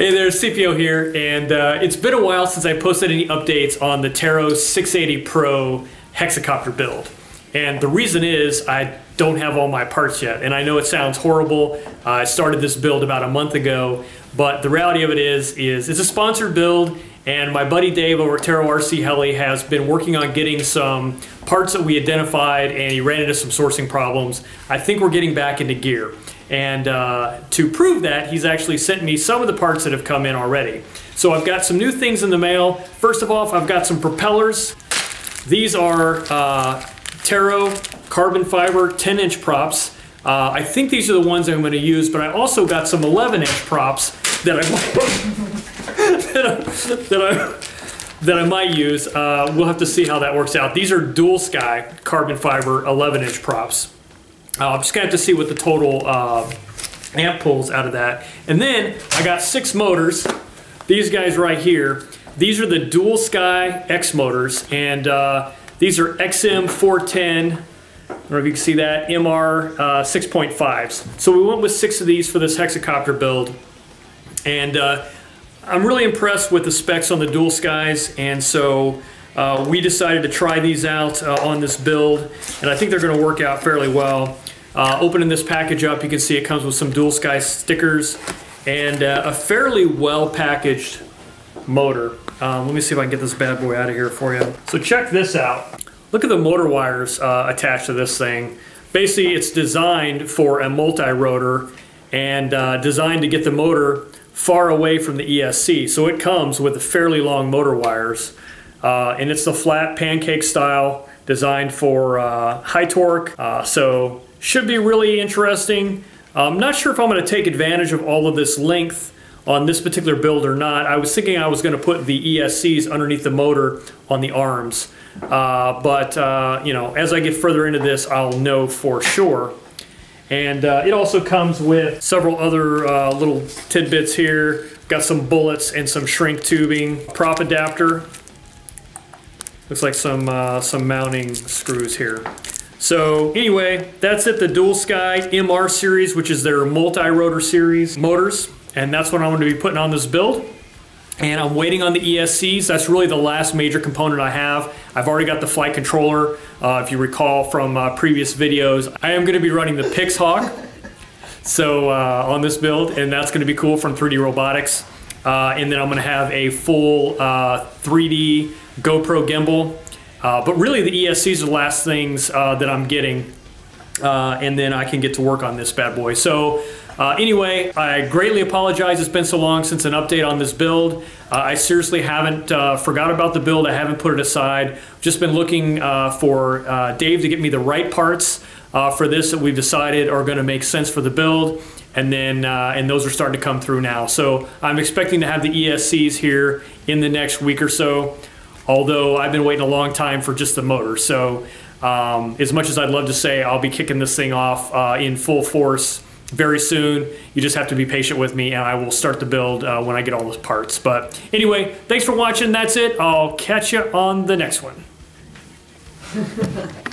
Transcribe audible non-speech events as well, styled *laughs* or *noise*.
Hey there, CPO here, and uh, it's been a while since I posted any updates on the Tarot 680 Pro hexacopter build. And the reason is I don't have all my parts yet. And I know it sounds horrible. Uh, I started this build about a month ago, but the reality of it is, is it's a sponsored build and my buddy Dave over at Tarot RC Heli has been working on getting some parts that we identified and he ran into some sourcing problems. I think we're getting back into gear. And uh, to prove that, he's actually sent me some of the parts that have come in already. So I've got some new things in the mail. First of all, I've got some propellers. These are uh, Tarot carbon fiber 10 inch props. Uh, I think these are the ones I'm going to use, but I also got some 11 inch props that I, that *laughs* I, that I, that I might use. Uh, we'll have to see how that works out. These are DualSky carbon fiber 11 inch props. Uh, I'm just gonna have to see what the total uh, amp pulls out of that. And then I got six motors. These guys right here. These are the DualSky X motors, and uh, these are XM 410. I don't know if you can see that, MR uh, 6.5s. So we went with six of these for this hexacopter build. And uh, I'm really impressed with the specs on the dual skies, and so uh, we decided to try these out uh, on this build, and I think they're going to work out fairly well. Uh, opening this package up, you can see it comes with some DualSky stickers and uh, a fairly well packaged motor. Um, let me see if I can get this bad boy out of here for you. So check this out. Look at the motor wires uh, attached to this thing. Basically, it's designed for a multi-rotor and uh, designed to get the motor far away from the ESC. So it comes with fairly long motor wires. Uh, and it's the flat pancake style designed for uh, high torque. Uh, so should be really interesting. I'm not sure if I'm going to take advantage of all of this length on this particular build or not. I was thinking I was going to put the ESCs underneath the motor on the arms. Uh, but, uh, you know, as I get further into this, I'll know for sure. And uh, it also comes with several other little tidbits here. Got some bullets and some shrink tubing, prop adapter. Looks like some, uh, some mounting screws here. So anyway, that's it, the DualSky MR series, which is their multi-rotor series motors. And that's what I'm to be putting on this build. And I'm waiting on the ESCs. That's really the last major component I have. I've already got the flight controller. Uh, if you recall from uh, previous videos, I am going to be running the Pixhawk. So uh, on this build, and that's going to be cool from 3D Robotics. Uh, and then I'm going to have a full 3D uh, GoPro gimbal uh, but really the ESCs are the last things uh, that I'm getting and then I can get to work on this bad boy. So uh, anyway, I greatly apologize. It's been so long since an update on this build. Uh, I seriously haven't uh, forgot about the build. I haven't put it aside. Just been looking for Dave to get me the right parts for this that we've decided are going to make sense for the build and then uh, and those are starting to come through now. So I'm expecting to have the ESCs here in the next week or so although I've been waiting a long time for just the motor. So um, as much as I'd love to say I'll be kicking this thing off uh, in full force very soon, you just have to be patient with me and I will start the build uh, when I get all those parts. But anyway, thanks for watching. That's it. I'll catch you on the next one. *laughs*